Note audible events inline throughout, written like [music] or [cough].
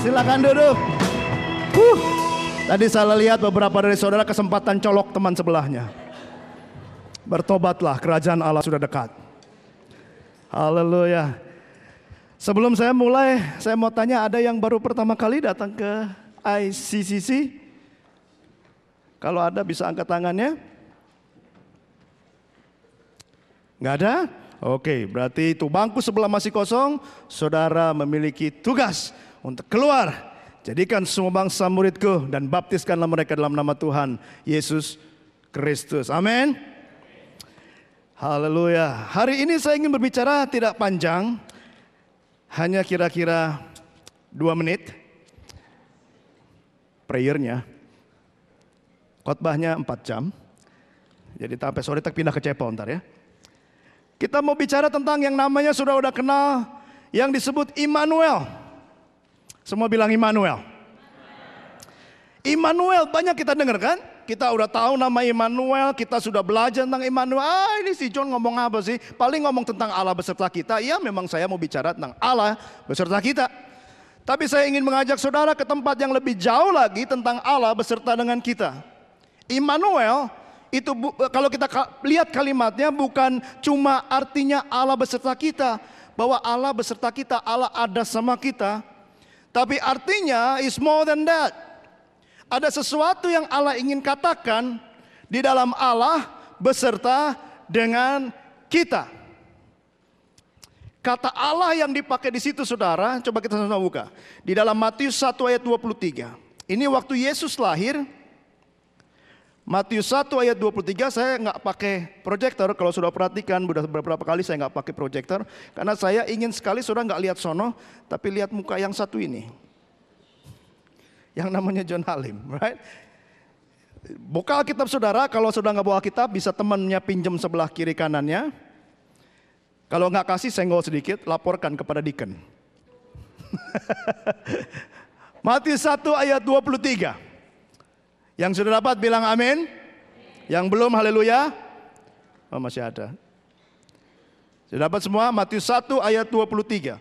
Silakan duduk. Huh. Tadi saya lihat beberapa dari saudara kesempatan colok teman sebelahnya. Bertobatlah, kerajaan Allah sudah dekat. Haleluya. Sebelum saya mulai, saya mau tanya ada yang baru pertama kali datang ke ICCC? Kalau ada bisa angkat tangannya. Nggak ada? Oke, berarti itu bangku sebelah masih kosong. Saudara memiliki tugas untuk keluar. Jadikan semua bangsa muridku dan baptiskanlah mereka dalam nama Tuhan Yesus Kristus. Amin. Haleluya. Hari ini saya ingin berbicara tidak panjang. Hanya kira-kira dua menit. Prayernya. Khotbahnya empat jam. Jadi sampai sore tak pindah ke Cepol ntar ya. Kita mau bicara tentang yang namanya sudah udah kenal yang disebut Immanuel. Semua bilang Immanuel. Immanuel banyak kita dengar kan? Kita udah tahu nama Immanuel, kita sudah belajar tentang Immanuel. Ah, ini si John ngomong apa sih? Paling ngomong tentang Allah beserta kita. Iya, memang saya mau bicara tentang Allah beserta kita. Tapi saya ingin mengajak saudara ke tempat yang lebih jauh lagi tentang Allah beserta dengan kita. Immanuel itu kalau kita lihat kalimatnya bukan cuma artinya Allah beserta kita, bahwa Allah beserta kita, Allah ada sama kita. Tapi artinya is more than that. Ada sesuatu yang Allah ingin katakan di dalam Allah beserta dengan kita. Kata Allah yang dipakai di situ saudara, coba kita sama buka. Di dalam Matius 1 ayat 23. Ini waktu Yesus lahir, Matius 1 ayat 23 saya nggak pakai proyektor kalau sudah perhatikan sudah beberapa kali saya nggak pakai proyektor karena saya ingin sekali sudah nggak lihat sono tapi lihat muka yang satu ini. Yang namanya John Halim right? Buka Alkitab saudara kalau sudah nggak bawa kitab bisa temannya pinjam sebelah kiri kanannya. Kalau nggak kasih senggol sedikit laporkan kepada Deacon. [laughs] Matius 1 ayat 23 yang sudah dapat bilang amin. Yang belum haleluya. Oh, masih ada. Sudah dapat semua Matius 1 ayat 23.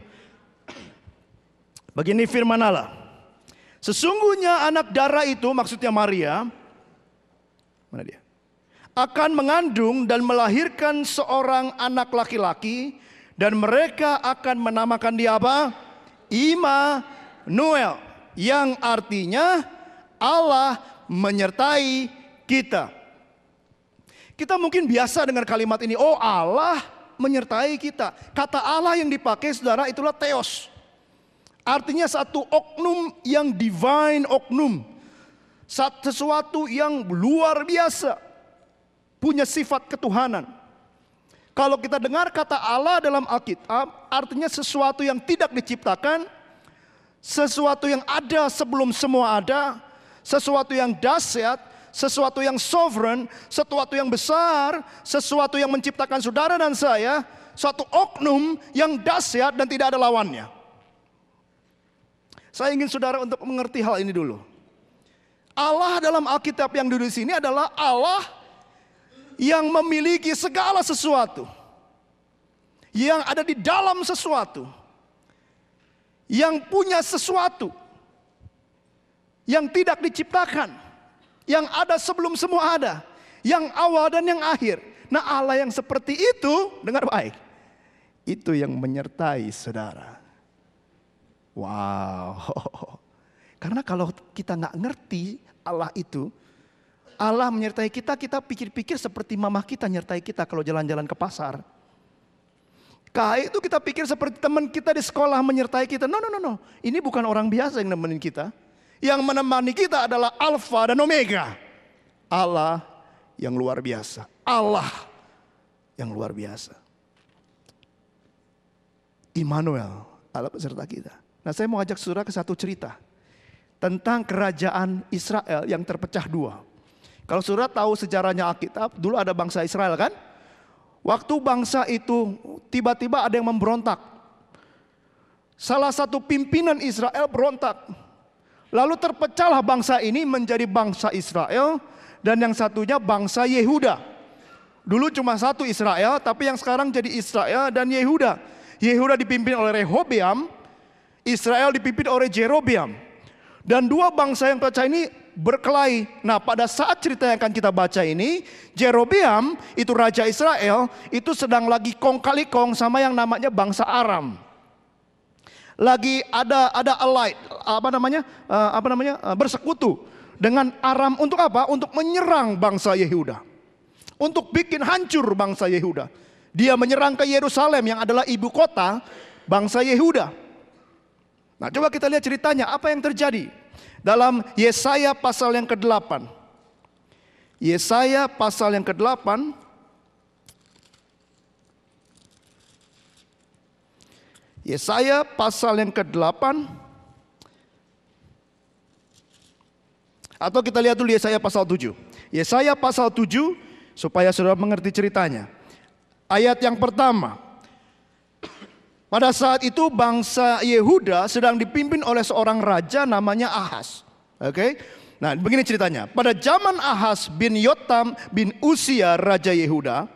Begini firman Allah. Sesungguhnya anak darah itu maksudnya Maria. Mana dia? Akan mengandung dan melahirkan seorang anak laki-laki dan mereka akan menamakan dia apa? Immanuel yang artinya Allah menyertai kita. Kita mungkin biasa dengan kalimat ini, oh Allah menyertai kita. Kata Allah yang dipakai saudara itulah theos. Artinya satu oknum yang divine oknum. Sesuatu yang luar biasa. Punya sifat ketuhanan. Kalau kita dengar kata Allah dalam Alkitab, artinya sesuatu yang tidak diciptakan, sesuatu yang ada sebelum semua ada, sesuatu yang dahsyat, sesuatu yang sovereign, sesuatu yang besar, sesuatu yang menciptakan saudara dan saya, suatu oknum yang dahsyat dan tidak ada lawannya. Saya ingin saudara untuk mengerti hal ini dulu. Allah dalam Alkitab yang duduk di sini adalah Allah yang memiliki segala sesuatu. Yang ada di dalam sesuatu. Yang punya sesuatu yang tidak diciptakan, yang ada sebelum semua ada, yang awal dan yang akhir. Nah, Allah yang seperti itu, dengar baik, itu yang menyertai saudara. Wow, [laughs] karena kalau kita nggak ngerti Allah itu, Allah menyertai kita, kita pikir-pikir seperti mamah kita nyertai kita kalau jalan-jalan ke pasar. Kaya itu kita pikir seperti teman kita di sekolah menyertai kita. No, no, no, no. Ini bukan orang biasa yang nemenin kita. Yang menemani kita adalah Alfa dan Omega. Allah yang luar biasa. Allah yang luar biasa. Immanuel, Allah beserta kita. Nah saya mau ajak saudara ke satu cerita. Tentang kerajaan Israel yang terpecah dua. Kalau saudara tahu sejarahnya Alkitab, dulu ada bangsa Israel kan? Waktu bangsa itu tiba-tiba ada yang memberontak. Salah satu pimpinan Israel berontak. Lalu terpecahlah bangsa ini menjadi bangsa Israel dan yang satunya bangsa Yehuda. Dulu cuma satu Israel, tapi yang sekarang jadi Israel dan Yehuda. Yehuda dipimpin oleh Rehobeam Israel dipimpin oleh Jerobeam. Dan dua bangsa yang pecah ini berkelahi. Nah, pada saat cerita yang akan kita baca ini, Jerobeam itu raja Israel itu sedang lagi kong kali kong sama yang namanya bangsa Aram. Lagi ada ada allied, apa namanya? Uh, apa namanya? Uh, bersekutu dengan Aram untuk apa? Untuk menyerang bangsa Yehuda. Untuk bikin hancur bangsa Yehuda. Dia menyerang ke Yerusalem yang adalah ibu kota bangsa Yehuda. Nah, coba kita lihat ceritanya apa yang terjadi dalam Yesaya pasal yang ke-8. Yesaya pasal yang ke-8 Yesaya pasal yang ke-8 Atau kita lihat dulu Yesaya pasal 7. Yesaya pasal 7 supaya saudara mengerti ceritanya. Ayat yang pertama. Pada saat itu bangsa Yehuda sedang dipimpin oleh seorang raja namanya Ahas. Oke. Okay? Nah, begini ceritanya. Pada zaman Ahas bin Yotam bin Usia raja Yehuda,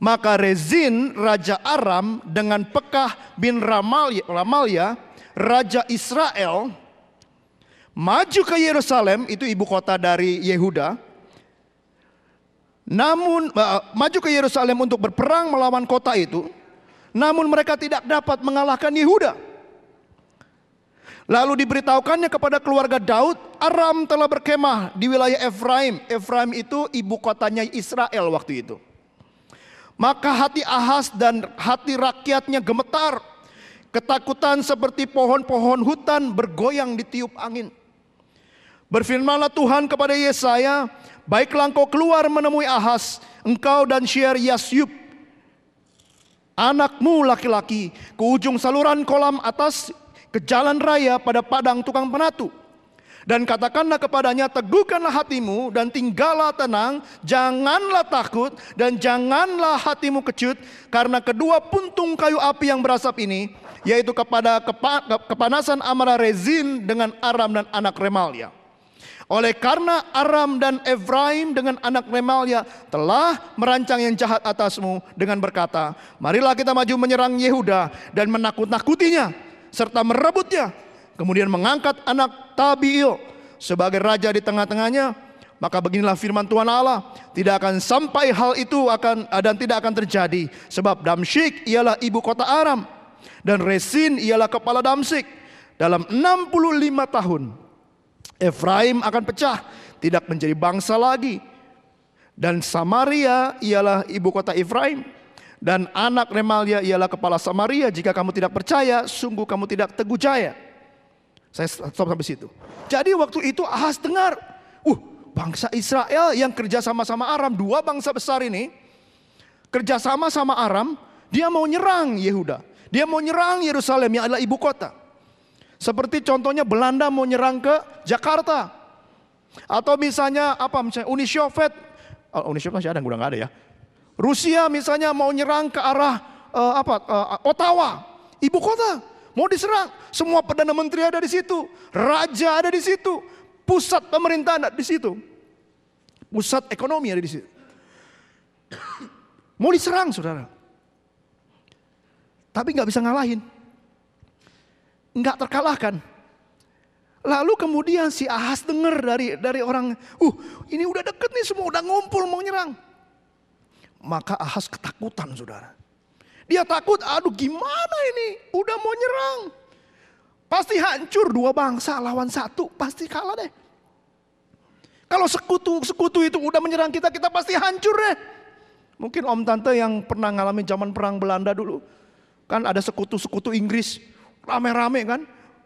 maka Rezin raja Aram dengan Pekah bin Ramalia, Ramalia raja Israel maju ke Yerusalem, itu ibu kota dari Yehuda. Namun uh, maju ke Yerusalem untuk berperang melawan kota itu, namun mereka tidak dapat mengalahkan Yehuda. Lalu diberitahukannya kepada keluarga Daud, Aram telah berkemah di wilayah Efraim. Efraim itu ibu kotanya Israel waktu itu. Maka hati Ahas dan hati rakyatnya gemetar. Ketakutan seperti pohon-pohon hutan bergoyang di tiup angin. Berfirmanlah Tuhan kepada Yesaya, baiklah engkau keluar menemui Ahas, engkau dan Syiar Yasyub, anakmu laki-laki, ke ujung saluran kolam atas ke jalan raya pada padang tukang penatu. Dan katakanlah kepadanya, teguhkanlah hatimu dan tinggallah tenang, janganlah takut dan janganlah hatimu kecut, karena kedua puntung kayu api yang berasap ini, yaitu kepada kepanasan amarah rezin dengan Aram dan anak Remalia. Oleh karena Aram dan Efraim dengan anak Remalia telah merancang yang jahat atasmu dengan berkata, marilah kita maju menyerang Yehuda dan menakut-nakutinya serta merebutnya. Kemudian mengangkat anak Tabiil sebagai raja di tengah-tengahnya. Maka beginilah firman Tuhan Allah, tidak akan sampai hal itu akan dan tidak akan terjadi sebab Damsyik ialah ibu kota Aram dan Resin ialah kepala Damsyik. Dalam 65 tahun Efraim akan pecah, tidak menjadi bangsa lagi. Dan Samaria ialah ibu kota Efraim. Dan anak Remalia ialah kepala Samaria. Jika kamu tidak percaya, sungguh kamu tidak teguh jaya. Saya stop sampai situ. Jadi waktu itu Ahas dengar, uh bangsa Israel yang kerja sama-sama Aram, dua bangsa besar ini, kerja sama sama Aram, dia mau nyerang Yehuda. Dia mau nyerang Yerusalem yang adalah ibu kota. Seperti contohnya Belanda mau nyerang ke Jakarta. Atau misalnya apa misalnya Uni Soviet, oh, Uni Soviet masih ada, udah nggak ada ya. Rusia misalnya mau nyerang ke arah uh, apa uh, Ottawa, ibu kota, mau diserang. Semua perdana menteri ada di situ, raja ada di situ, pusat pemerintahan ada di situ, pusat ekonomi ada di situ. [coughs] Mau diserang saudara, tapi nggak bisa ngalahin nggak terkalahkan. Lalu kemudian si Ahas dengar dari dari orang, uh ini udah deket nih semua udah ngumpul mau nyerang. Maka Ahas ketakutan saudara. Dia takut, aduh gimana ini, udah mau nyerang. Pasti hancur dua bangsa lawan satu, pasti kalah deh. Kalau sekutu-sekutu itu udah menyerang kita, kita pasti hancur deh. Mungkin om tante yang pernah ngalamin zaman perang Belanda dulu. Kan ada sekutu-sekutu Inggris rame-rame kan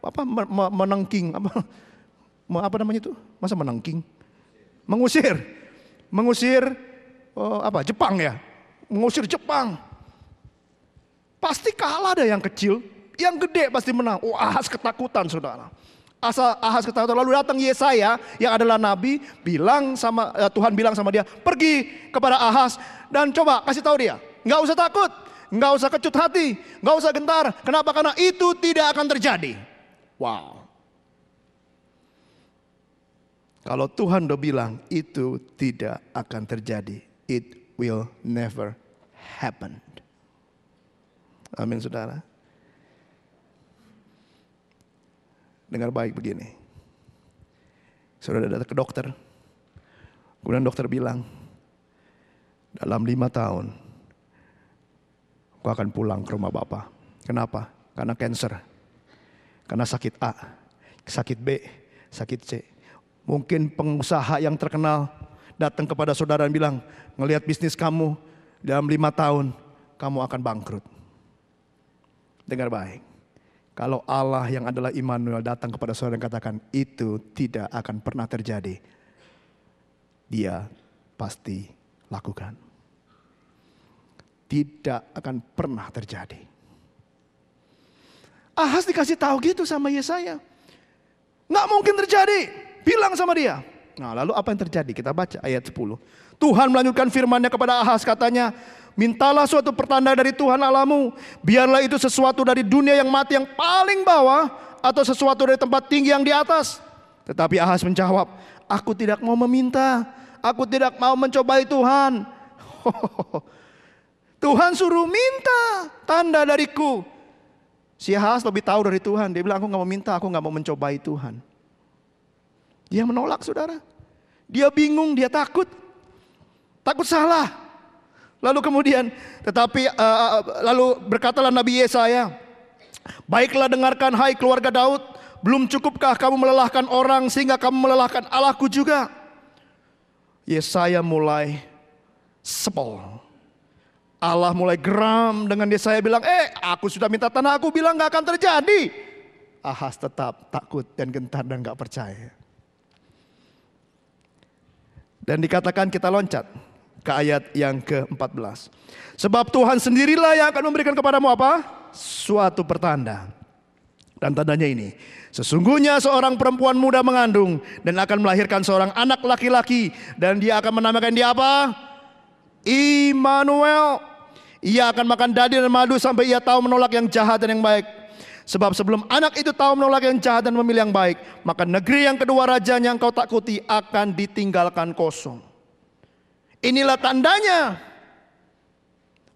apa menengking apa apa namanya itu masa menengking mengusir mengusir oh, apa Jepang ya mengusir Jepang pasti kalah ada yang kecil yang gede pasti menang oh Ahas ketakutan saudara Asal Ahas ketakutan lalu datang Yesaya yang adalah nabi bilang sama eh, Tuhan bilang sama dia pergi kepada Ahas dan coba kasih tahu dia nggak usah takut Nggak usah kecut hati, nggak usah gentar. Kenapa? Karena itu tidak akan terjadi. Wow. Kalau Tuhan udah bilang itu tidak akan terjadi, it will never happen. Amin saudara. Dengar baik begini. Saudara datang ke dokter. Kemudian dokter bilang, dalam lima tahun, kau akan pulang ke rumah bapak. Kenapa? Karena cancer. Karena sakit A, sakit B, sakit C. Mungkin pengusaha yang terkenal datang kepada saudara dan bilang, ngelihat bisnis kamu dalam lima tahun, kamu akan bangkrut. Dengar baik. Kalau Allah yang adalah Immanuel datang kepada saudara dan katakan itu tidak akan pernah terjadi. Dia pasti lakukan. Tidak akan pernah terjadi. Ahas dikasih tahu gitu sama Yesaya. Nggak mungkin terjadi. Bilang sama dia. Nah lalu apa yang terjadi? Kita baca ayat 10. Tuhan melanjutkan firmannya kepada Ahas katanya. Mintalah suatu pertanda dari Tuhan alamu. Biarlah itu sesuatu dari dunia yang mati yang paling bawah. Atau sesuatu dari tempat tinggi yang di atas. Tetapi Ahas menjawab. Aku tidak mau meminta. Aku tidak mau mencobai Tuhan. [laughs] Tuhan suruh minta tanda dariku. Si Ahas lebih tahu dari Tuhan. Dia bilang aku nggak mau minta, aku nggak mau mencobai Tuhan. Dia menolak saudara. Dia bingung, dia takut. Takut salah. Lalu kemudian, tetapi uh, lalu berkatalah Nabi Yesaya, Baiklah dengarkan hai keluarga Daud, belum cukupkah kamu melelahkan orang sehingga kamu melelahkan Allahku juga? Yesaya mulai sebel. Allah mulai geram dengan Yesaya bilang, eh aku sudah minta tanah aku bilang gak akan terjadi. Ahas tetap takut dan gentar dan gak percaya. Dan dikatakan kita loncat ke ayat yang ke-14. Sebab Tuhan sendirilah yang akan memberikan kepadamu apa? Suatu pertanda. Dan tandanya ini. Sesungguhnya seorang perempuan muda mengandung dan akan melahirkan seorang anak laki-laki dan dia akan menamakan dia apa? Immanuel. Ia akan makan daging dan madu sampai ia tahu menolak yang jahat dan yang baik. Sebab sebelum anak itu tahu menolak yang jahat dan memilih yang baik, maka negeri yang kedua rajanya yang kau takuti akan ditinggalkan kosong. Inilah tandanya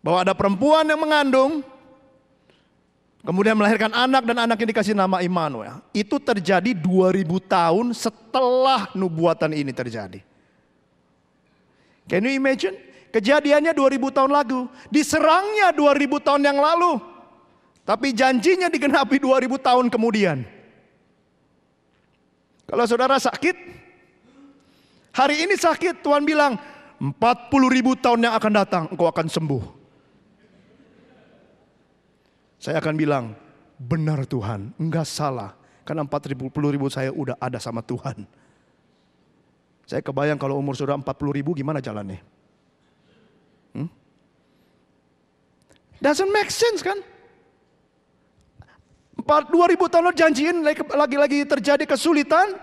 bahwa ada perempuan yang mengandung, kemudian melahirkan anak dan anaknya dikasih nama Immanuel. Itu terjadi 2000 tahun setelah nubuatan ini terjadi. Can you imagine? Kejadiannya 2000 tahun lalu, diserangnya 2000 tahun yang lalu. Tapi janjinya digenapi 2000 tahun kemudian. Kalau saudara sakit, hari ini sakit Tuhan bilang 40 ribu tahun yang akan datang engkau akan sembuh. Saya akan bilang, benar Tuhan, enggak salah. Karena 40 ribu saya udah ada sama Tuhan. Saya kebayang kalau umur saudara 40 ribu gimana jalannya? Hmm? Doesn't make sense kan? 2000 tahun lalu janjiin lagi-lagi terjadi kesulitan,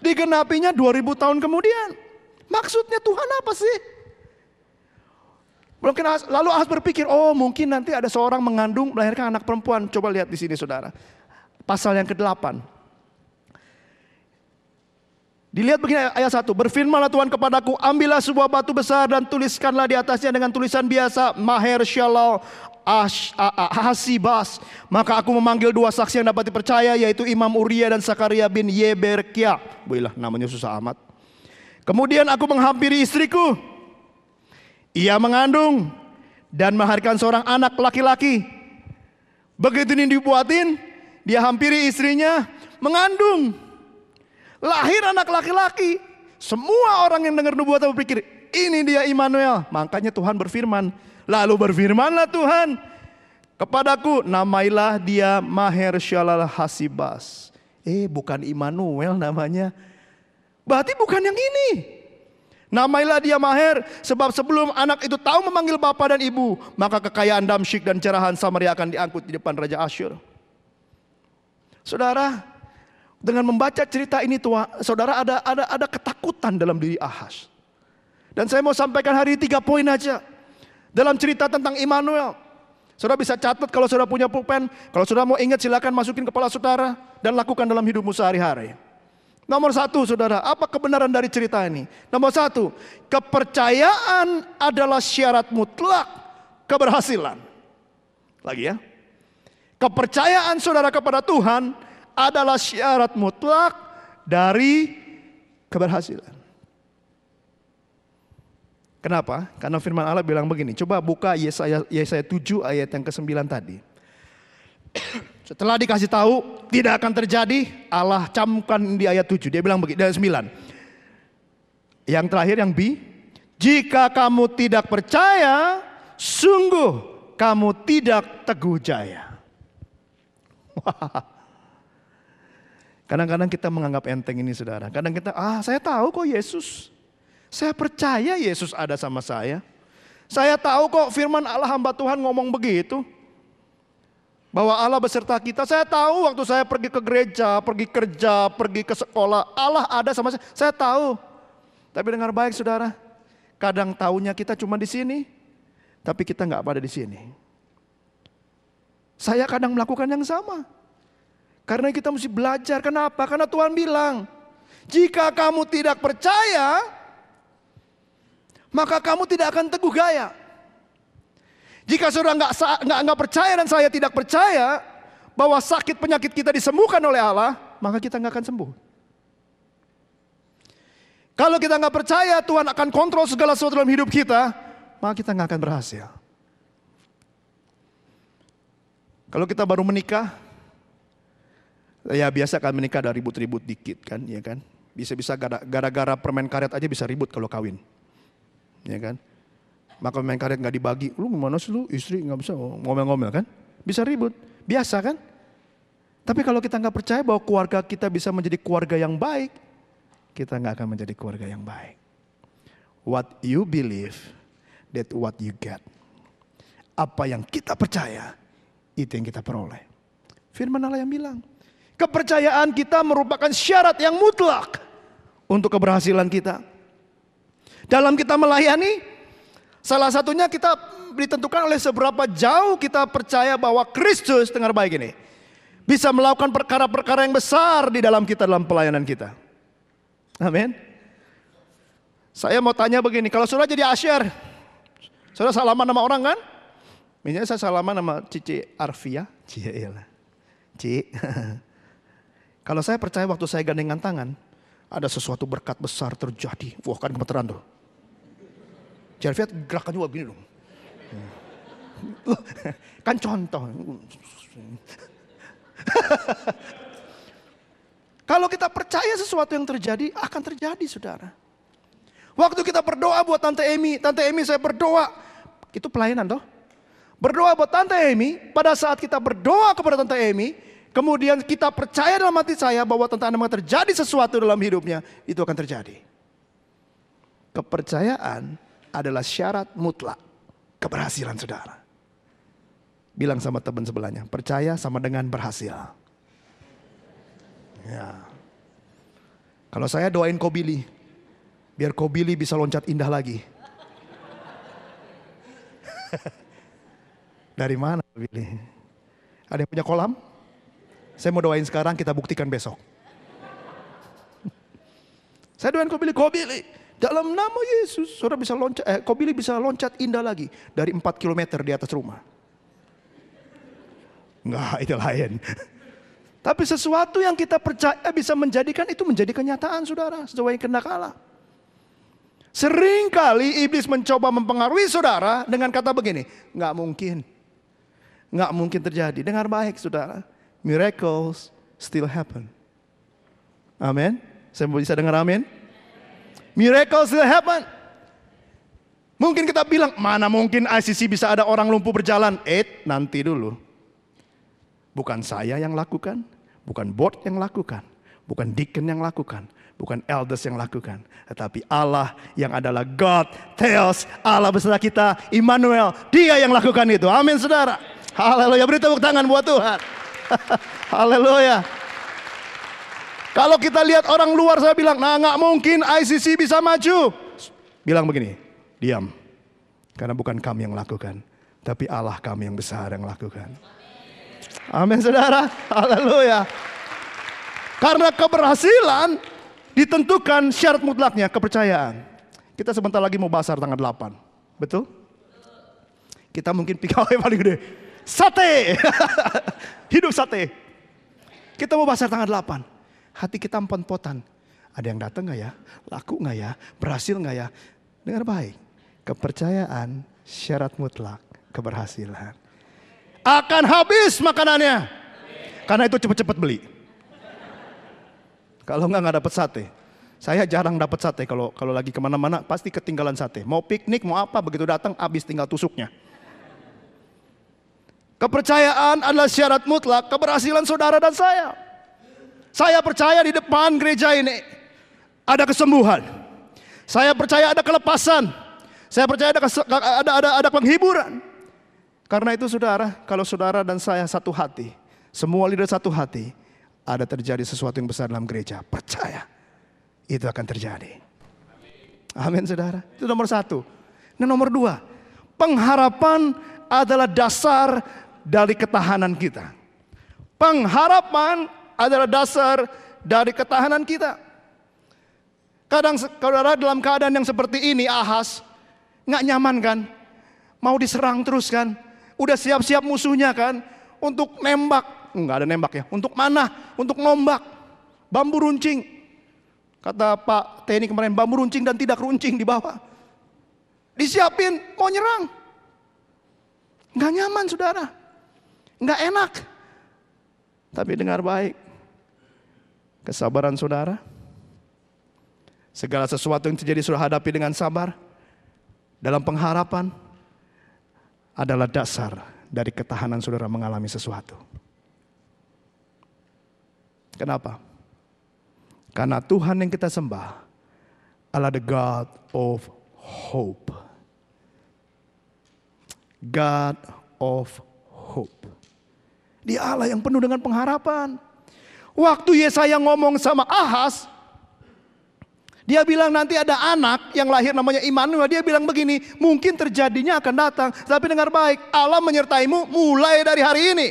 digenapinya 2000 tahun kemudian. Maksudnya Tuhan apa sih? Mungkin lalu Ahas berpikir, oh mungkin nanti ada seorang mengandung melahirkan anak perempuan. Coba lihat di sini saudara. Pasal yang ke-8. Dilihat begini ayat 1. Berfirmanlah Tuhan kepadaku, ambillah sebuah batu besar dan tuliskanlah di atasnya dengan tulisan biasa. Maher Shalal Hasibas. Maka aku memanggil dua saksi yang dapat dipercaya yaitu Imam Uria dan Sakaria bin Yeberkia. Boilah namanya susah amat. Kemudian aku menghampiri istriku. Ia mengandung dan melahirkan seorang anak laki-laki. Begitu ini dibuatin, dia hampiri istrinya, mengandung. Lahir anak laki-laki. Semua orang yang dengar nubuatan berpikir, ini dia Immanuel. Makanya Tuhan berfirman, Lalu berfirmanlah Tuhan kepadaku, namailah dia Maher Shalal Hasibas. Eh bukan Immanuel namanya. Berarti bukan yang ini. Namailah dia Maher, sebab sebelum anak itu tahu memanggil bapak dan ibu, maka kekayaan Damsyik dan cerahan Samaria akan diangkut di depan Raja Asyur. Saudara, dengan membaca cerita ini tua, saudara ada ada ada ketakutan dalam diri Ahas. Dan saya mau sampaikan hari ini tiga poin aja. Dalam cerita tentang Immanuel. Saudara bisa catat kalau saudara punya pulpen. Kalau saudara mau ingat silakan masukin kepala saudara. Dan lakukan dalam hidupmu sehari-hari. Nomor satu saudara, apa kebenaran dari cerita ini? Nomor satu, kepercayaan adalah syarat mutlak keberhasilan. Lagi ya. Kepercayaan saudara kepada Tuhan adalah syarat mutlak dari keberhasilan. Kenapa? Karena firman Allah bilang begini. Coba buka Yesaya, Yesaya 7 ayat yang ke-9 tadi. Setelah dikasih tahu tidak akan terjadi, Allah camkan di ayat 7. Dia bilang begini, dari 9. Yang terakhir yang B. Jika kamu tidak percaya, sungguh kamu tidak teguh jaya. [laughs] Kadang-kadang kita menganggap enteng ini saudara. Kadang kita, ah saya tahu kok Yesus. Saya percaya Yesus ada sama saya. Saya tahu kok firman Allah hamba Tuhan ngomong begitu. Bahwa Allah beserta kita. Saya tahu waktu saya pergi ke gereja, pergi kerja, pergi ke sekolah. Allah ada sama saya. Saya tahu. Tapi dengar baik saudara. Kadang tahunya kita cuma di sini. Tapi kita nggak pada di sini. Saya kadang melakukan yang sama. Karena kita mesti belajar. Kenapa? Karena Tuhan bilang. Jika kamu tidak percaya, maka kamu tidak akan teguh gaya. Jika saudara nggak nggak nggak percaya dan saya tidak percaya bahwa sakit penyakit kita disembuhkan oleh Allah, maka kita nggak akan sembuh. Kalau kita nggak percaya Tuhan akan kontrol segala sesuatu dalam hidup kita, maka kita nggak akan berhasil. Kalau kita baru menikah, ya biasa kan menikah ada ribut-ribut dikit kan, ya kan. Bisa-bisa gara-gara permen karet aja bisa ribut kalau kawin ya kan? Maka main karet nggak dibagi, lu gimana sih lu istri nggak bisa ngomel-ngomel kan? Bisa ribut, biasa kan? Tapi kalau kita nggak percaya bahwa keluarga kita bisa menjadi keluarga yang baik, kita nggak akan menjadi keluarga yang baik. What you believe, that what you get. Apa yang kita percaya, itu yang kita peroleh. Firman Allah yang bilang, kepercayaan kita merupakan syarat yang mutlak untuk keberhasilan kita. Dalam kita melayani, salah satunya kita ditentukan oleh seberapa jauh kita percaya bahwa Kristus, dengar baik ini, bisa melakukan perkara-perkara yang besar di dalam kita dalam pelayanan kita. Amin. Saya mau tanya begini, kalau sudah jadi asyar, sudah salaman nama orang kan? Misalnya saya salaman nama Cici Arfia, Cia iyalah. [laughs] Kalau saya percaya waktu saya gandengan tangan, ada sesuatu berkat besar terjadi. Wah kan gemeteran tuh. Jarviat gerakannya juga begini dong. kan contoh. [laughs] Kalau kita percaya sesuatu yang terjadi, akan terjadi saudara. Waktu kita berdoa buat Tante Emi, Tante Emi saya berdoa, itu pelayanan toh. Berdoa buat Tante Emi, pada saat kita berdoa kepada Tante Emi, kemudian kita percaya dalam hati saya bahwa tentang terjadi sesuatu dalam hidupnya, itu akan terjadi. Kepercayaan adalah syarat mutlak keberhasilan saudara. Bilang sama teman sebelahnya, percaya sama dengan berhasil. Ya. Kalau saya doain Kobili, biar Kobili bisa loncat indah lagi. [laughs] Dari mana Kobili? Ada yang punya kolam? Saya mau doain sekarang, kita buktikan besok. [laughs] saya doain Kobili, Kobili, dalam nama Yesus, saudara bisa loncat, eh, kau pilih bisa loncat indah lagi dari 4 km di atas rumah. Enggak, itu lain. [laughs] Tapi sesuatu yang kita percaya bisa menjadikan itu menjadi kenyataan saudara. Sesuai kehendak Allah. Sering kali iblis mencoba mempengaruhi saudara dengan kata begini. Enggak mungkin. Enggak mungkin terjadi. Dengar baik saudara. Miracles still happen. Amin. Saya bisa dengar amin? Miracle still happen. Mungkin kita bilang, mana mungkin ICC bisa ada orang lumpuh berjalan. Eh, nanti dulu. Bukan saya yang lakukan, bukan board yang lakukan, bukan deacon yang lakukan, bukan elders yang lakukan. Tetapi Allah yang adalah God tells Allah beserta kita, Immanuel, dia yang lakukan itu. Amin saudara. Haleluya, beri tepuk tangan buat Tuhan. [laughs] Haleluya. Kalau kita lihat orang luar saya bilang, nah nggak mungkin ICC bisa maju. Bilang begini, diam. Karena bukan kami yang lakukan, tapi Allah kami yang besar yang lakukan. Amin saudara, haleluya. Karena keberhasilan ditentukan syarat mutlaknya kepercayaan. Kita sebentar lagi mau bahas tanggal 8, betul? Kita mungkin yang [laughs] paling gede, sate, [laughs] hidup sate. Kita mau pasar tanggal 8. Hati kita empon-potan. Ada yang datang nggak ya? Laku nggak ya? Berhasil nggak ya? Dengar baik. Kepercayaan syarat mutlak keberhasilan. Akan habis makanannya. Karena itu cepat-cepat beli. Kalau nggak nggak dapat sate. Saya jarang dapat sate kalau kalau lagi ke mana-mana pasti ketinggalan sate. Mau piknik mau apa begitu datang habis tinggal tusuknya. Kepercayaan adalah syarat mutlak keberhasilan saudara dan saya. Saya percaya di depan gereja ini ada kesembuhan. Saya percaya ada kelepasan. Saya percaya ada ada ada, ada penghiburan. Karena itu saudara, kalau saudara dan saya satu hati, semua lidah satu hati, ada terjadi sesuatu yang besar dalam gereja. Percaya, itu akan terjadi. Amin saudara. Itu nomor satu. Nah nomor dua, pengharapan adalah dasar dari ketahanan kita. Pengharapan adalah dasar dari ketahanan kita. Kadang saudara dalam keadaan yang seperti ini Ahas nggak nyaman kan? Mau diserang terus kan? Udah siap-siap musuhnya kan? Untuk nembak, nggak ada nembak ya. Untuk mana? Untuk nombak. Bambu runcing. Kata Pak Teni kemarin, bambu runcing dan tidak runcing di bawah. Disiapin, mau nyerang. Nggak nyaman saudara. Nggak enak. Tapi dengar baik. Kesabaran saudara Segala sesuatu yang terjadi sudah hadapi dengan sabar. Dalam pengharapan adalah dasar dari ketahanan saudara mengalami sesuatu. Kenapa? Karena Tuhan yang kita sembah adalah the God of hope. God of hope. Dia Allah yang penuh dengan pengharapan. Waktu Yesaya ngomong sama Ahas, dia bilang nanti ada anak yang lahir namanya Immanuel. Dia bilang begini, mungkin terjadinya akan datang. Tapi dengar baik, Allah menyertaimu mulai dari hari ini.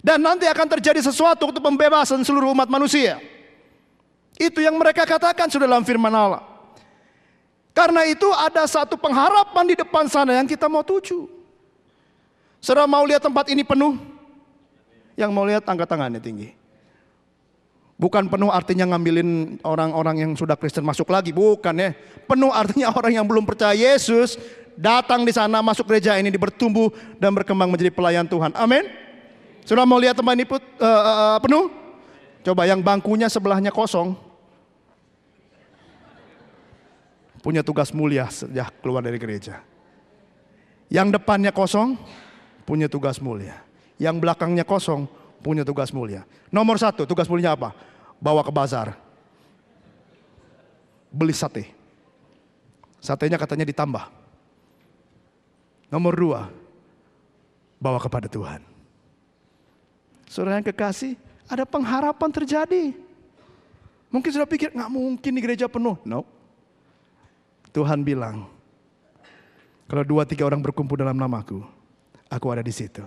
Dan nanti akan terjadi sesuatu untuk pembebasan seluruh umat manusia. Itu yang mereka katakan sudah dalam firman Allah. Karena itu ada satu pengharapan di depan sana yang kita mau tuju. Saudara mau lihat tempat ini penuh? Yang mau lihat angkat tangannya tinggi. Bukan penuh artinya ngambilin orang-orang yang sudah Kristen masuk lagi, bukan ya. Penuh artinya orang yang belum percaya Yesus datang di sana masuk gereja ini bertumbuh dan berkembang menjadi pelayan Tuhan. Amin. Sudah mau lihat teman ini put, uh, uh, penuh? Coba yang bangkunya sebelahnya kosong. Punya tugas mulia sejak keluar dari gereja. Yang depannya kosong, punya tugas mulia. Yang belakangnya kosong, punya tugas mulia. Nomor satu, tugas mulia apa? Bawa ke bazar. Beli sate. Satenya katanya ditambah. Nomor dua, bawa kepada Tuhan. Saudara yang kekasih, ada pengharapan terjadi. Mungkin sudah pikir, nggak mungkin di gereja penuh. No. Tuhan bilang, kalau dua tiga orang berkumpul dalam namaku, aku ada di situ.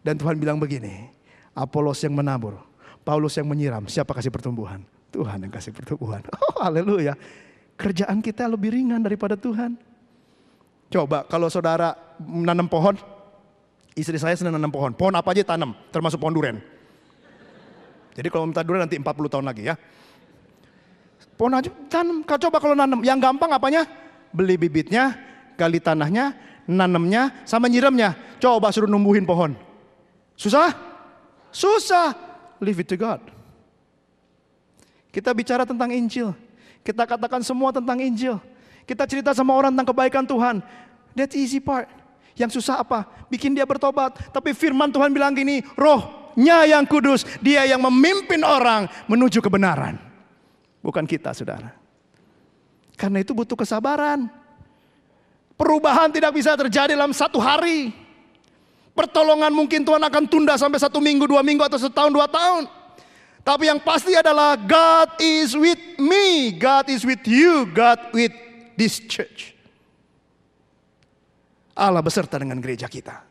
Dan Tuhan bilang begini, Apolos yang menabur, Paulus yang menyiram, siapa kasih pertumbuhan? Tuhan yang kasih pertumbuhan. [laughs] Oh haleluya. Kerjaan kita lebih ringan daripada Tuhan. Coba kalau saudara menanam pohon, istri saya sedang menanam pohon. Pohon apa aja tanam, termasuk pohon duren. Jadi kalau minta duren nanti 40 tahun lagi ya. Pohon aja tanam. Coba kalau nanam, yang gampang apanya? Beli bibitnya, gali tanahnya, nanamnya, sama nyiramnya. Coba suruh numbuhin pohon. Susah? Susah. Leave it to God. Kita bicara tentang Injil. Kita katakan semua tentang Injil. Kita cerita sama orang tentang kebaikan Tuhan. That's easy part. Yang susah apa? Bikin dia bertobat. Tapi firman Tuhan bilang gini, rohnya yang kudus, dia yang memimpin orang menuju kebenaran. Bukan kita saudara. Karena itu butuh kesabaran. Perubahan tidak bisa terjadi dalam satu hari. Pertolongan mungkin Tuhan akan tunda sampai satu minggu, dua minggu atau setahun, dua tahun. Tapi yang pasti adalah God is with me, God is with you, God with this church. Allah beserta dengan gereja kita.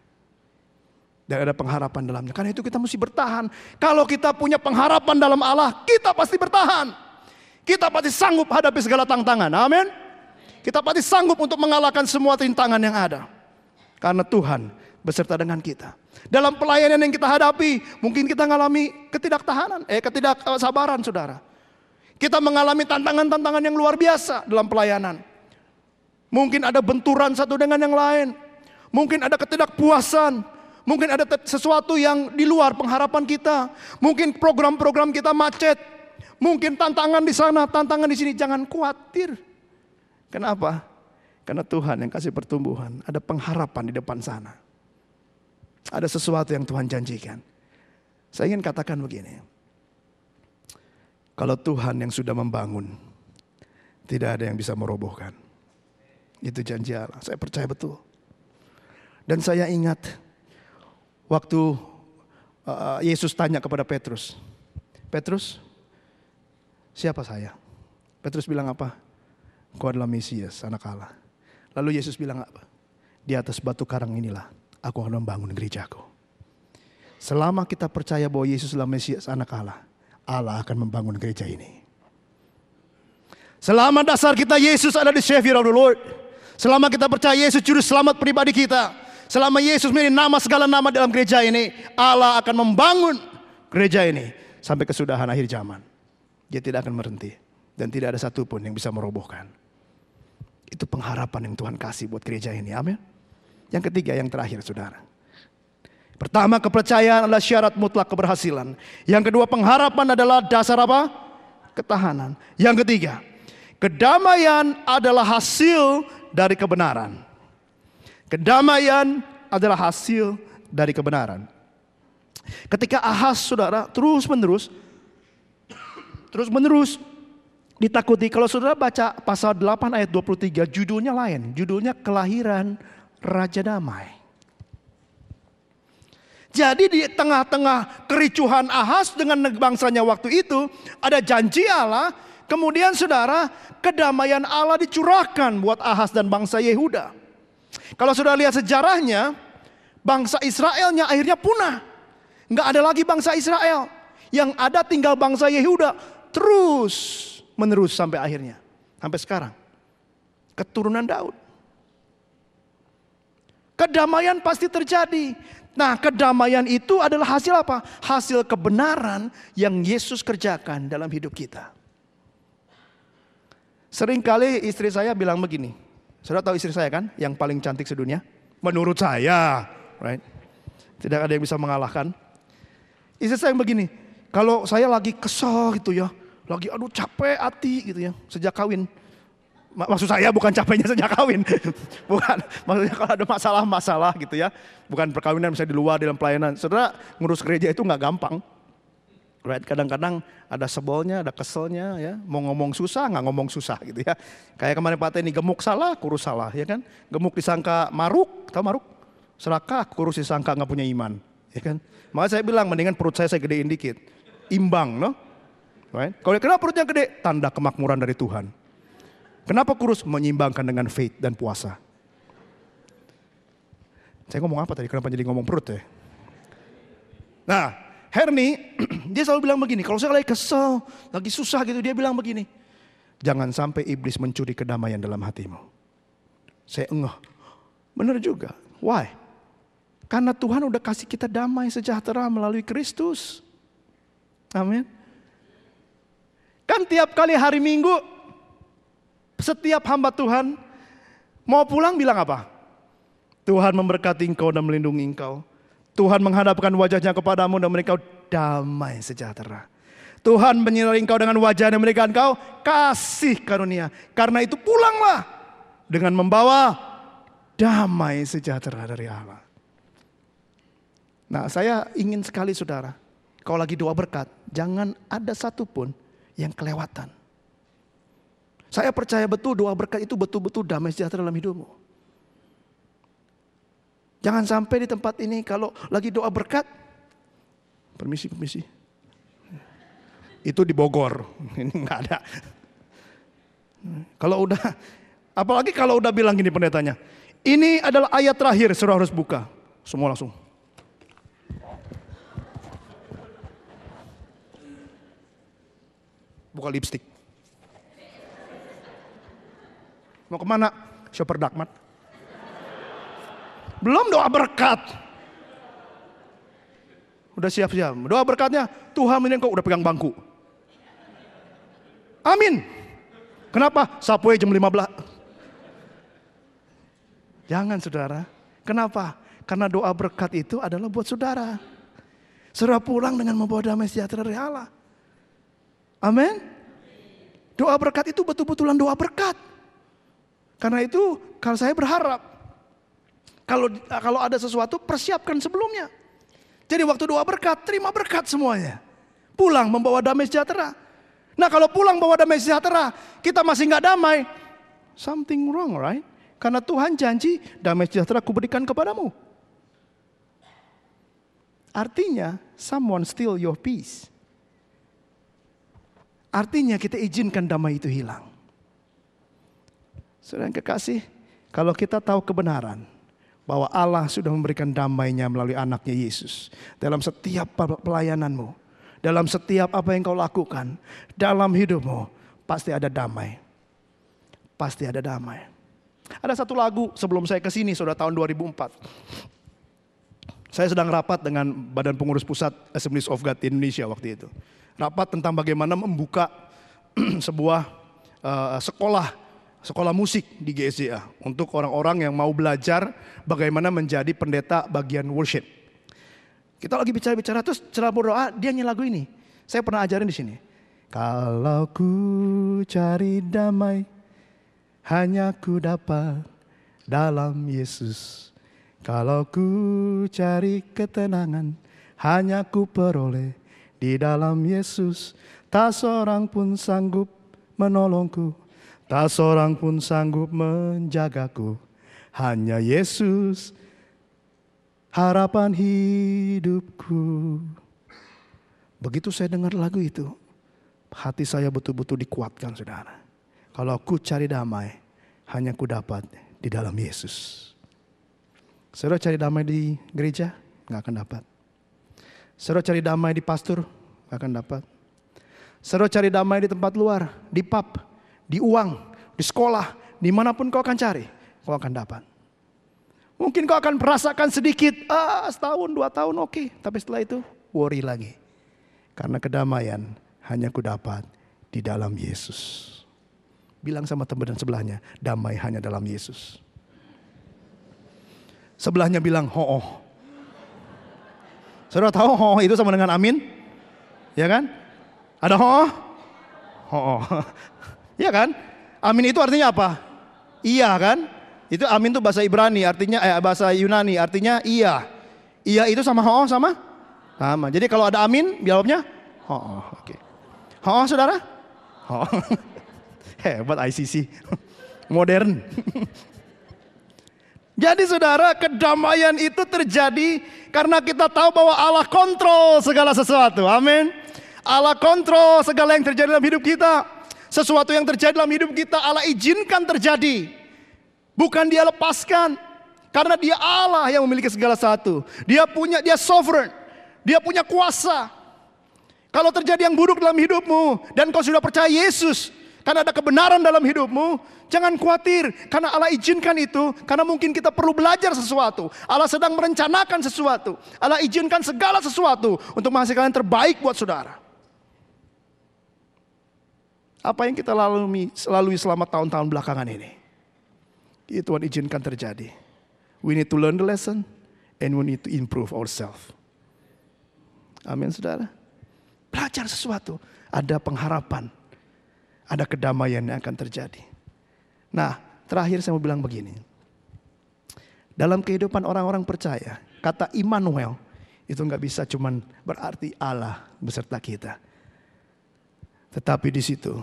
Dan ada pengharapan dalamnya. Karena itu kita mesti bertahan. Kalau kita punya pengharapan dalam Allah, kita pasti bertahan. Kita pasti sanggup hadapi segala tantangan. Amin. Kita pasti sanggup untuk mengalahkan semua rintangan yang ada. Karena Tuhan beserta dengan kita. Dalam pelayanan yang kita hadapi, mungkin kita mengalami ketidaktahanan, eh ketidaksabaran saudara. Kita mengalami tantangan-tantangan yang luar biasa dalam pelayanan. Mungkin ada benturan satu dengan yang lain. Mungkin ada ketidakpuasan. Mungkin ada sesuatu yang di luar pengharapan kita. Mungkin program-program kita macet. Mungkin tantangan di sana, tantangan di sini. Jangan khawatir. Kenapa? Karena Tuhan yang kasih pertumbuhan. Ada pengharapan di depan sana. Ada sesuatu yang Tuhan janjikan. Saya ingin katakan begini. Kalau Tuhan yang sudah membangun, tidak ada yang bisa merobohkan. Itu janji Allah. Saya percaya betul. Dan saya ingat waktu uh, Yesus tanya kepada Petrus, Petrus, siapa saya? Petrus bilang apa? Kau adalah Mesias, anak Allah. Lalu Yesus bilang apa? Di atas batu karang inilah aku akan membangun gerejaku. Selama kita percaya bahwa Yesus adalah Mesias anak Allah, Allah akan membangun gereja ini. Selama dasar kita Yesus ada di Savior of the Lord. Selama kita percaya Yesus juru selamat pribadi kita. Selama Yesus memiliki nama segala nama dalam gereja ini. Allah akan membangun gereja ini. Sampai kesudahan akhir zaman. Dia tidak akan berhenti. Dan tidak ada satupun yang bisa merobohkan. Itu pengharapan yang Tuhan kasih buat gereja ini. Amin. Yang ketiga, yang terakhir saudara. Pertama kepercayaan adalah syarat mutlak keberhasilan. Yang kedua pengharapan adalah dasar apa? Ketahanan. Yang ketiga, kedamaian adalah hasil dari kebenaran. Kedamaian adalah hasil dari kebenaran. Ketika Ahas saudara terus menerus terus menerus ditakuti. Kalau saudara baca pasal 8 ayat 23 judulnya lain. Judulnya kelahiran Raja Damai. Jadi di tengah-tengah kericuhan Ahas dengan bangsanya waktu itu ada janji Allah. Kemudian saudara kedamaian Allah dicurahkan buat Ahas dan bangsa Yehuda. Kalau sudah lihat sejarahnya bangsa Israelnya akhirnya punah. Nggak ada lagi bangsa Israel. Yang ada tinggal bangsa Yehuda terus menerus sampai akhirnya. Sampai sekarang. Keturunan Daud. Kedamaian pasti terjadi. Nah, kedamaian itu adalah hasil apa? Hasil kebenaran yang Yesus kerjakan dalam hidup kita. Seringkali istri saya bilang begini. Sudah tahu istri saya kan, yang paling cantik sedunia? Menurut saya, right? Tidak ada yang bisa mengalahkan. Istri saya begini, kalau saya lagi kesel gitu ya, lagi aduh capek hati gitu ya, sejak kawin maksud saya bukan capeknya sejak kawin. [laughs] bukan, maksudnya kalau ada masalah-masalah gitu ya. Bukan perkawinan misalnya di luar dalam pelayanan. Saudara ngurus gereja itu nggak gampang. Right? Kadang-kadang ada sebelnya, ada keselnya ya. Mau ngomong susah, nggak ngomong susah gitu ya. Kayak kemarin Pak ini gemuk salah, kurus salah ya kan. Gemuk disangka maruk, tahu maruk? Serakah, kurus disangka nggak punya iman. Ya kan? Maka saya bilang mendingan perut saya saya gedein dikit. Imbang, no? Right? Kalau kenapa perutnya gede? Tanda kemakmuran dari Tuhan. Kenapa kurus? Menyimbangkan dengan faith dan puasa. Saya ngomong apa tadi? Kenapa jadi ngomong perut ya? Nah, Herni, [clears throat] dia selalu bilang begini, kalau saya lagi kesel, lagi susah gitu, dia bilang begini. Jangan sampai iblis mencuri kedamaian dalam hatimu. Saya enggak. Benar juga. Why? Karena Tuhan udah kasih kita damai sejahtera melalui Kristus. Amin. Kan tiap kali hari Minggu setiap hamba Tuhan mau pulang bilang apa? Tuhan memberkati engkau dan melindungi engkau. Tuhan menghadapkan wajahnya kepadamu dan memberikan damai sejahtera. Tuhan menyinari engkau dengan wajah dan memberikan engkau kasih karunia. Karena itu pulanglah dengan membawa damai sejahtera dari Allah. Nah saya ingin sekali saudara, kalau lagi doa berkat, jangan ada satupun yang kelewatan. Saya percaya betul doa berkat itu betul-betul damai sejahtera dalam hidupmu. Jangan sampai di tempat ini kalau lagi doa berkat, permisi, permisi. Itu di Bogor, [laughs] ini nggak ada. Kalau udah, apalagi kalau udah bilang gini pendetanya, ini adalah ayat terakhir, saudara harus buka. Semua langsung. Buka lipstick. Mau ke mana? Shopper Dakmat. belum doa berkat. Udah siap-siap. Doa berkatnya, Tuhan ini kok udah pegang bangku. Amin. Kenapa? Subway jam 15. Jangan saudara. Kenapa? Karena doa berkat itu adalah buat saudara. Saudara pulang dengan membawa damai sejahtera dari Allah. Amin. Doa berkat itu betul-betulan doa berkat. Karena itu kalau saya berharap kalau kalau ada sesuatu persiapkan sebelumnya. Jadi waktu doa berkat, terima berkat semuanya. Pulang membawa damai sejahtera. Nah kalau pulang bawa damai sejahtera, kita masih nggak damai, something wrong, right? Karena Tuhan janji damai sejahtera kuberikan kepadamu. Artinya, someone steal your peace. Artinya kita izinkan damai itu hilang. Saudara yang kekasih, kalau kita tahu kebenaran, bahwa Allah sudah memberikan damainya melalui anaknya Yesus. Dalam setiap pelayananmu, dalam setiap apa yang kau lakukan, dalam hidupmu, pasti ada damai. Pasti ada damai. Ada satu lagu sebelum saya ke sini, sudah tahun 2004. Saya sedang rapat dengan Badan Pengurus Pusat Assemblies of God Indonesia waktu itu. Rapat tentang bagaimana membuka [clears throat] sebuah uh, sekolah sekolah musik di GSJA untuk orang-orang yang mau belajar bagaimana menjadi pendeta bagian worship. Kita lagi bicara-bicara terus celah berdoa dia nyanyi lagu ini. Saya pernah ajarin di sini. Kalau ku cari damai hanya ku dapat dalam Yesus. Kalau ku cari ketenangan hanya ku peroleh di dalam Yesus. Tak seorang pun sanggup menolongku Tak seorang pun sanggup menjagaku. Hanya Yesus harapan hidupku. Begitu saya dengar lagu itu, hati saya betul-betul dikuatkan saudara. Kalau aku cari damai, hanya ku dapat di dalam Yesus. Saudara cari damai di gereja, nggak akan dapat. Saudara cari damai di pastor, nggak akan dapat. Saudara cari damai di tempat luar, di pub, di uang, di sekolah, di mana pun kau akan cari, kau akan dapat. Mungkin kau akan merasakan sedikit, ah setahun, dua tahun oke. Okay. Tapi setelah itu worry lagi. Karena kedamaian hanya ku dapat di dalam Yesus. Bilang sama teman dan sebelahnya, damai hanya dalam Yesus. Sebelahnya bilang, ho -oh. Saudara tahu ho itu sama dengan amin? Ya kan? Ada ho? Ho. -oh. Iya kan? Amin itu artinya apa? Iya kan? Itu amin itu bahasa Ibrani, artinya eh, bahasa Yunani, artinya iya. Iya itu sama ho sama? Sama. Jadi kalau ada amin, jawabnya ho. Oke. Okay. Ho, saudara? Ho. [laughs] Hebat ICC. [laughs] Modern. [laughs] Jadi saudara, kedamaian itu terjadi karena kita tahu bahwa Allah kontrol segala sesuatu. Amin. Allah kontrol segala yang terjadi dalam hidup kita. Sesuatu yang terjadi dalam hidup kita Allah izinkan terjadi. Bukan dia lepaskan. Karena dia Allah yang memiliki segala satu. Dia punya, dia sovereign. Dia punya kuasa. Kalau terjadi yang buruk dalam hidupmu dan kau sudah percaya Yesus, karena ada kebenaran dalam hidupmu, jangan khawatir karena Allah izinkan itu karena mungkin kita perlu belajar sesuatu. Allah sedang merencanakan sesuatu. Allah izinkan segala sesuatu untuk menghasilkan yang terbaik buat saudara. Apa yang kita lalui, lalui selama tahun-tahun belakangan ini. Itu Tuhan izinkan terjadi. We need to learn the lesson and we need to improve ourselves. Amin saudara. Belajar sesuatu. Ada pengharapan. Ada kedamaian yang akan terjadi. Nah terakhir saya mau bilang begini. Dalam kehidupan orang-orang percaya. Kata Immanuel itu nggak bisa cuman berarti Allah beserta kita tetapi di situ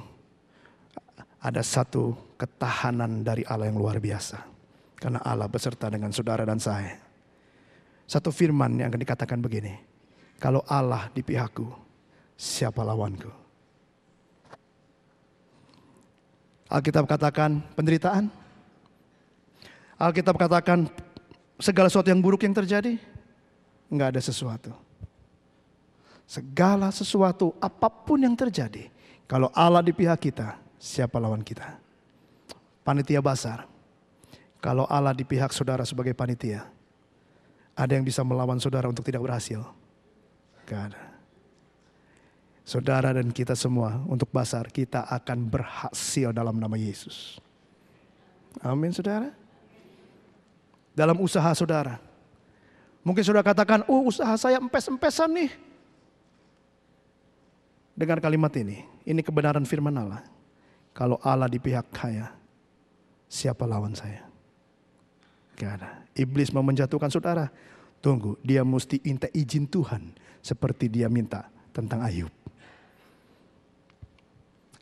ada satu ketahanan dari Allah yang luar biasa. Karena Allah beserta dengan saudara dan saya. Satu firman yang akan dikatakan begini. Kalau Allah di pihakku, siapa lawanku? Alkitab katakan penderitaan. Alkitab katakan segala sesuatu yang buruk yang terjadi. Enggak ada sesuatu. Segala sesuatu apa pun yang terjadi kalau Allah di pihak kita, siapa lawan kita? Panitia basar. Kalau Allah di pihak saudara sebagai panitia, Ada yang bisa melawan saudara untuk tidak berhasil? Gak ada. Saudara dan kita semua untuk basar kita akan berhasil dalam nama Yesus. Amin saudara. Dalam usaha saudara. Mungkin saudara katakan, oh usaha saya empes-empesan nih. Dengan kalimat ini, ini kebenaran firman Allah. Kalau Allah di pihak kaya, siapa lawan saya? Gak ada. Iblis mau menjatuhkan saudara. Tunggu, dia mesti minta izin Tuhan. Seperti dia minta tentang Ayub.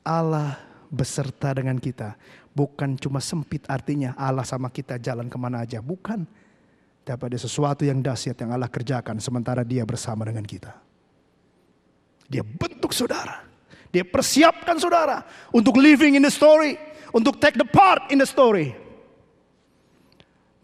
Allah beserta dengan kita. Bukan cuma sempit artinya Allah sama kita jalan ke mana aja. Bukan. Tapi ada sesuatu yang dahsyat yang Allah kerjakan sementara dia bersama dengan kita. Dia bentuk saudara. Dia persiapkan saudara untuk living in the story. Untuk take the part in the story.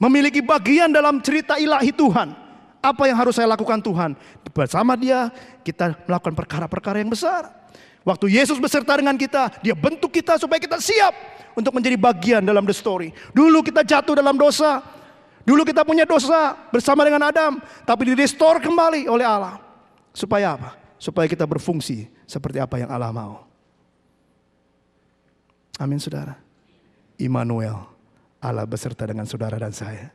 Memiliki bagian dalam cerita ilahi Tuhan. Apa yang harus saya lakukan Tuhan? Bersama dia kita melakukan perkara-perkara yang besar. Waktu Yesus beserta dengan kita, dia bentuk kita supaya kita siap untuk menjadi bagian dalam the story. Dulu kita jatuh dalam dosa. Dulu kita punya dosa bersama dengan Adam, tapi di restore kembali oleh Allah. Supaya apa? Supaya kita berfungsi seperti apa yang Allah mau. Amin saudara. Immanuel, Allah beserta dengan saudara dan saya.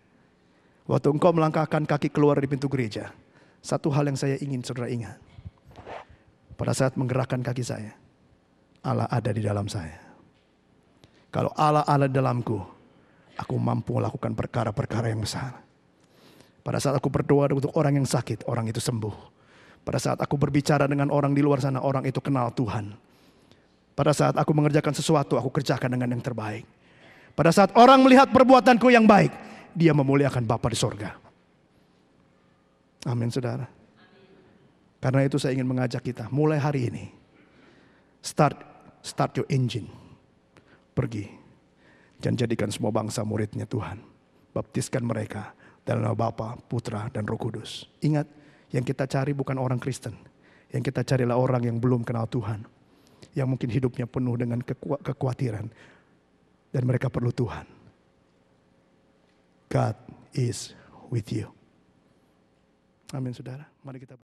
Waktu engkau melangkahkan kaki keluar dari pintu gereja, satu hal yang saya ingin saudara ingat. Pada saat menggerakkan kaki saya, Allah ada di dalam saya. Kalau Allah ada dalamku, aku mampu melakukan perkara-perkara yang besar. Pada saat aku berdoa untuk orang yang sakit, orang itu sembuh. Pada saat aku berbicara dengan orang di luar sana, orang itu kenal Tuhan. Pada saat aku mengerjakan sesuatu, aku kerjakan dengan yang terbaik. Pada saat orang melihat perbuatanku yang baik, dia memuliakan Bapa di sorga. Amin saudara. Karena itu saya ingin mengajak kita mulai hari ini start start your engine. Pergi dan jadikan semua bangsa muridnya Tuhan. Baptiskan mereka dalam nama Bapa, Putra dan Roh Kudus. Ingat, yang kita cari bukan orang Kristen. Yang kita carilah orang yang belum kenal Tuhan. Yang mungkin hidupnya penuh dengan keku kekhawatiran. Dan mereka perlu Tuhan. God is with you. Amin saudara. Mari kita